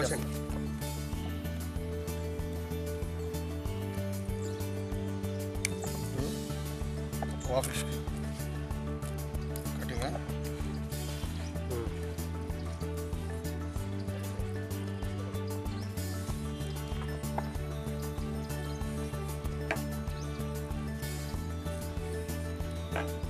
Koos en... Hm? Wacht. Kijk hè? Thank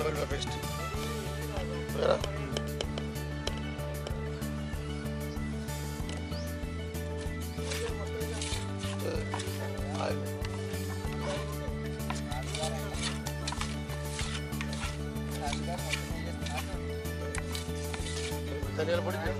ver, me peste. ¿Verdad? Eh, Daniel Borillo.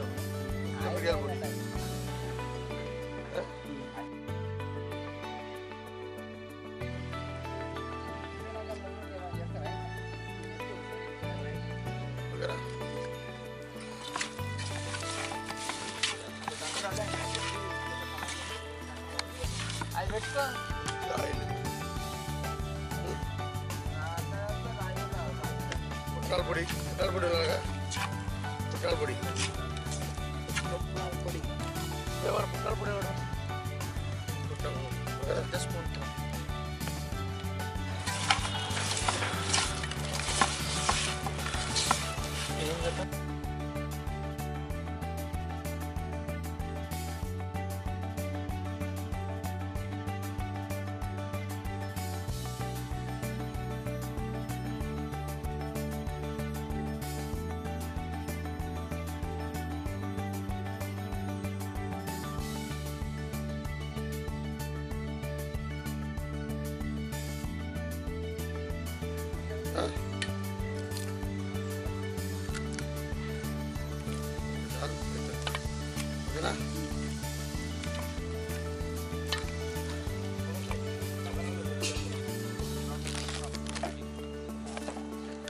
பொடி தக்காளி பொடி தக்காளி பொடி பொடி பொடி பொடி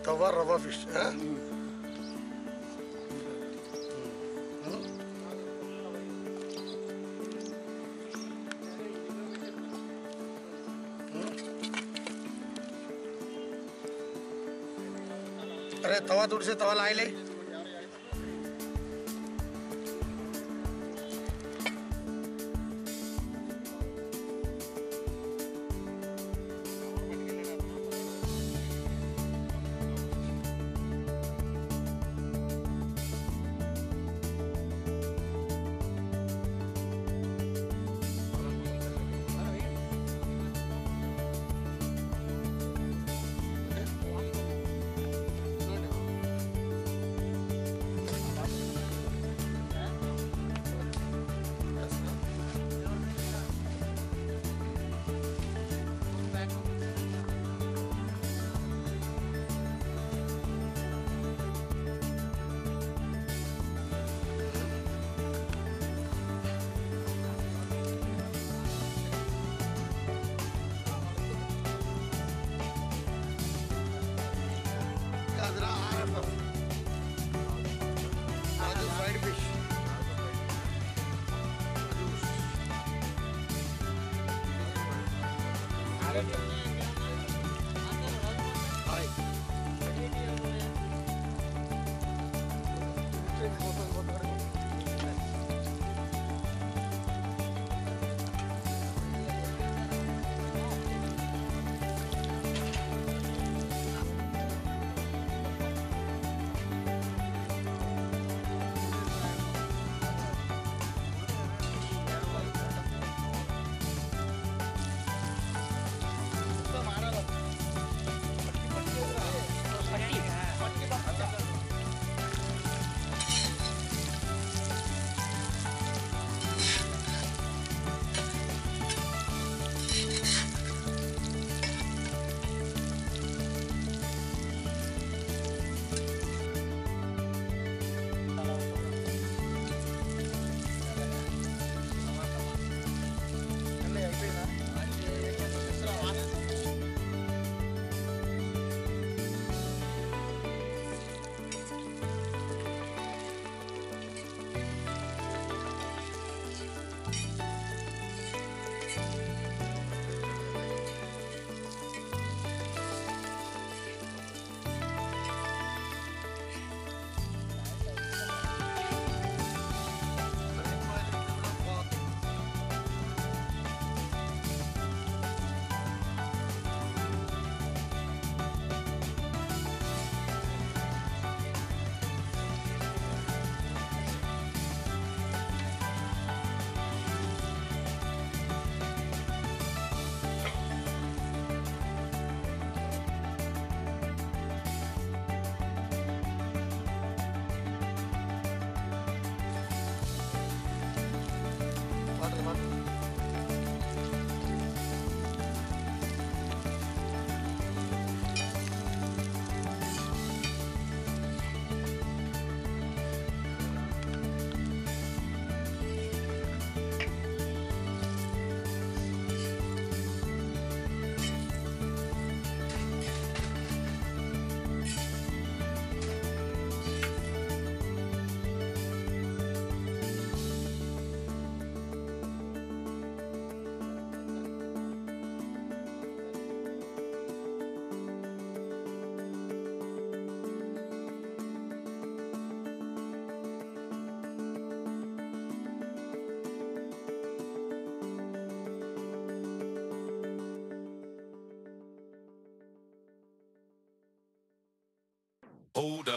تورى ما فيش ها અરે તવા તૂટશે તવા લાવી લઈ Hold up.